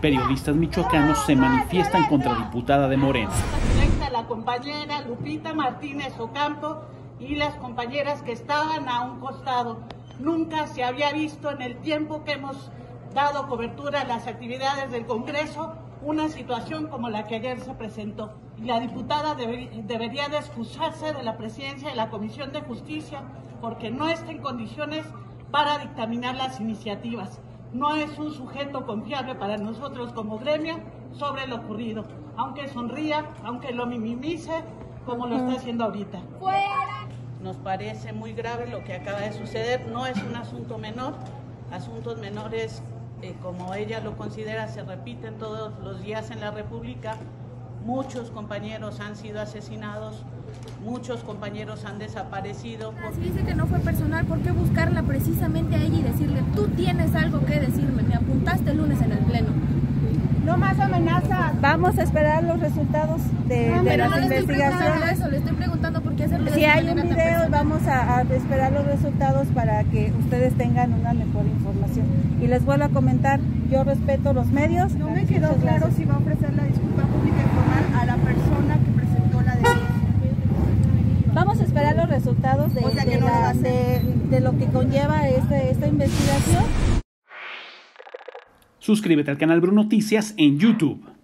Periodistas michoacanos se manifiestan contra diputada de Morena. La compañera Lupita Martínez Ocampo y las compañeras que estaban a un costado. Nunca se había visto en el tiempo que hemos dado cobertura a las actividades del Congreso una situación como la que ayer se presentó. Y la diputada debería de excusarse de la presidencia de la Comisión de Justicia porque no está en condiciones para dictaminar las iniciativas. No es un sujeto confiable para nosotros como gremio sobre lo ocurrido, aunque sonría, aunque lo minimice, como lo está haciendo ahorita. Nos parece muy grave lo que acaba de suceder, no es un asunto menor, asuntos menores, eh, como ella lo considera, se repiten todos los días en la República, muchos compañeros han sido asesinados, muchos compañeros han desaparecido. Si dice que no fue personal, ¿por qué buscarla precisamente a ella y decirle, tú tienes algo que decirme, me apuntaste el lunes en el Pleno? No más amenazas. Vamos a esperar los resultados de, no, de las no le investigaciones. Estoy eso, le estoy preguntando por qué hacerlo Si hay un video, vamos a, a, esperar los resultados para que ustedes tengan una mejor información. Y les vuelvo a comentar, yo respeto los medios. No me quedó claro si va a ofrecer la disculpa pública y formal a la persona que presentó la denuncia. Vamos a esperar los resultados de, o sea de, no la, lo de, de lo que conlleva este, esta investigación. Suscríbete al canal Bruno Noticias en YouTube.